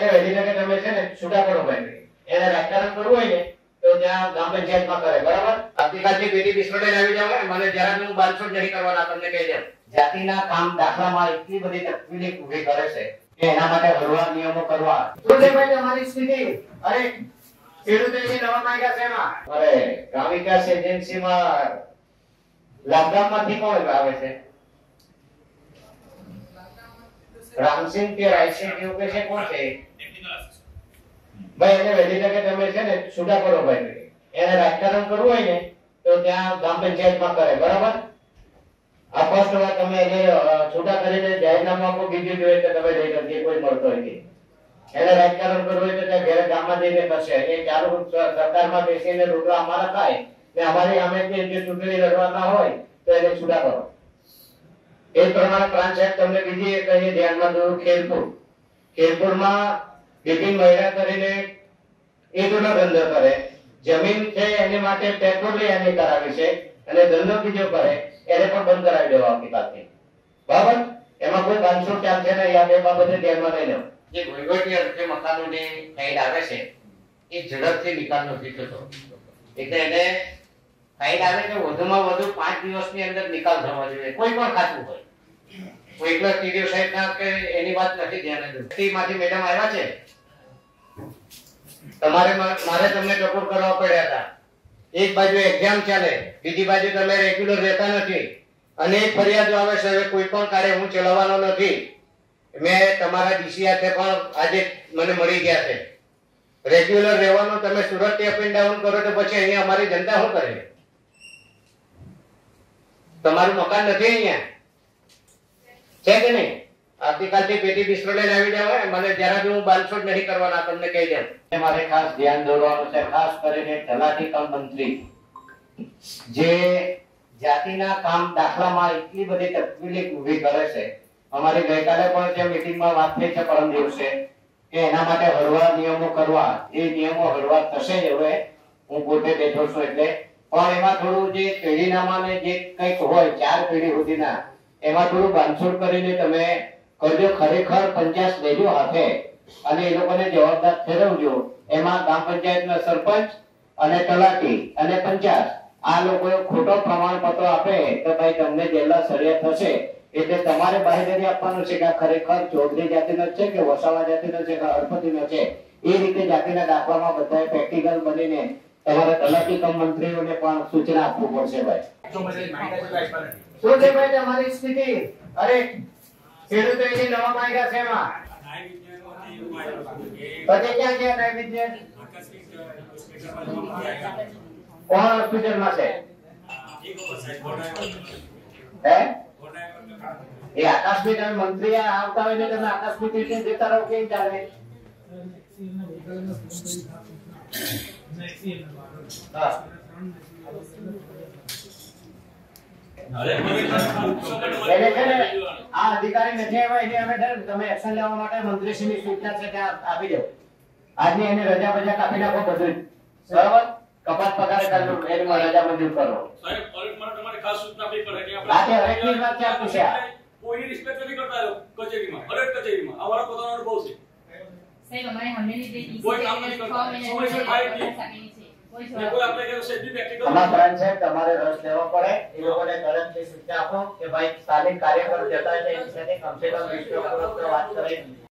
એને વહેલી તકે તમે છે ને છૂટા કરો ભાઈ. એને રાજકારણ કરવું હોય ને તો ત્યાં ગામ પંચાયતમાં કરે બરાબર? આવતીકાલથી પેટી બિસ્ફોટન આવી જાવ મને જરા હું બારસોટ નહીં કરવાના તમને કહી દઉં. જાતિના કામ દાખલામાં એટલી બધી તકલીફ ઊભી કરે છે કે એના માટે હળવા નિયમો કરવા. તો ભાઈ તમારી સ્થિતિ? અરે ખેડૂતોની નવા માંગ્યા છે એમાં? અરે ગ્રામ વિકાસ એજન્સીમાં લાકડામાંથી કોણ આવે છે? રામસિંહ કે રાયસિંહ એવું કે છે, કોણ છે? ભાઈ, એને વહેલી તકે તમે છે ને છૂટા કરો ભાઈ. એને રાજકારણ કરવું હોય ને, તો ત્યાં ગ્રામ પંચાયતમાં કરે, બરાબર? આ ફર્સ્ટ વાર તમે એને છૂટા કરીને જાહેરનામું આપો, બીજું જોઈએ તો તમે લઈ લો કોઈ મળતો હોય. એને રાજકારણ કરવું હોય તો ત્યાં ઘરે ગામમાં જઈને કરશે. એ ચાલુ સરકારમાં બેસીને રૂપિયા અમારા થાય ને અમારી જે જે ચૂંટણી લડવાના હોય, તો એને છૂટા કરો. એ પ્રમાણે તમને બીજી એક અહીં ધ્યાનમાં દોરું ખેલપુર ખેલપુરમાં બિપિન મહિલા કરીને ઈંટનો ધંધો કરે. જમીન છે એની માટે પેટ્રોલ એને કરાવી છે અને ધંધો બીજો કરે, એને પણ બંધ કરાવી દેવા આવતીકાલથી બરાબર? એમાં કોઈ બાંધછોડ ચાલશે નહીં આ બે બાબતે ધ્યાનમાં લઈ લો જે વહીવટી અર્થે મકાનોની ફાઇલ આવે છે, એ ઝડપથી નિકાલ નથી થતો એટલે એને ફાઇલ આવે કે વધુમાં વધુ પાંચ દિવસની અંદર નિકાલ થવો જોઈએ. કોઈ પણ ખાતું હોય. કોઈ એકલા ટીડીઓ સાહેબ ના કે એની વાત નથી ધ્યાન દો માંથી મેડમ આવ્યા છે? તમારે મારે તમને ટકોર કરવા પડ્યા હતા. એક બાજુ એક્ઝામ ચાલે, બીજી બાજુ તમે રેગ્યુલર રહેતા નથી. અનેક ફરિયાદો આવે છે હવે કોઈ પણ કાર્ય હું ચલાવવાનો નથી. મેં તમારા ડીસી સાથે પણ આજે મને મળી ગયા છે. રેગ્યુલર રહેવાનું, તમે સુરત અપ એન્ડ ડાઉન કરો તો પછી અહીંયા અમારી જનતા શું કરે? તમારું મકાન નથી અહીંયા? છે કે નહીં? આવતીકાલથી પેટી બિસ્ફોટન આવી જાવ મને જરા બી હું બાલછોડ નહીં કરવાના, તમને કહી દઉં. મારે ખાસ ધ્યાન દોરવાનું છે, ખાસ કરીને તલાટી કમ મંત્રી. જે જાતિના કામ દાખલામાં એટલી બધી તકલીફ ઊભી કરે છે. અમારી ગઈકાલે પણ જે મીટિંગમાં વાત થઈ છે પરમ દિવસે, કે એના માટે હળવા નિયમો કરવા. એ નિયમો હળવા થશે હવે. હું પોતે બેઠો છું એટલે પણ એમાં થોડું જે પેઢીનામાં જે કંઈક હોય, ચાર પેઢી સુધીના, એમાં થોડું બાંધછોડ કરીને તમે કરજો. ખરેખર પંચાયત લેજો હાથે. અને એ લોકોને જવાબદાર ઠેરવજો. એમાં ગ્રામ પંચાયતના સરપંચ અને તલાટી અને પંચાયત, આ લોકો ખોટો પ્રમાણપત્ર આપે તો ભાઈ તમને જેલા સરિયા થશે. એટલે તમારે બાહેધરી આપવાનું છે કે આ ખરેખર ચૌધરી જાતિનો છે કે વસાવા જાતિનો છે કે હળપતિનો છે? એ રીતે જાતિના દાખલામાં બધાએ પ્રેક્ટિકલ બનીને તમારે તલાટી કમ મંત્રીઓને પણ સૂચના આપવું પડશે ભાઈ. શું છે ભાઈ તમારી સ્થિતિ? અરે ખેડૂતો એની નવા માંગ્યા છે એમાં. પછી ક્યાં ગયા નૈમિત્ય કોણ હોસ્પિટલમાં છે? હે? એ આકાશભાઈ તમે મંત્રી આવતા હોય ને તમે આકાશભાઈ રીતે જતા રહો કેમ ચાલે? આ અધિકારી નથી આવ્યા એની અમે તમે એક્શન લેવા માટે મંત્રીશ્રીની સૂચના છે ત્યાં આપી દો. આજની એની રજા બજા કાપી નાખો બધું. બરાબર? કપાત પગાર એની રજા મંજૂર કરો. સાહેબ, તમારે ખાસ સૂચના આપવી પડે કે આ તે હરેકની વાત ક્યાં પૂછ્યા? કોઈની રિસ્પેક્ટ નથી કરતા કચેરીમાં હરેક કચેરીમાં. અમારો પોતાનો અનુભવ છે. સાહેબ અમારે જે કોઈ કામ કરતા. થાય તમારે રસ લેવો પડે. એ લોકોને તરતથી સૂચના આપો કે ભાઈ સ્થાનિક કાર્યકર જતા કમસે કમ વિશ્વ વાત કરે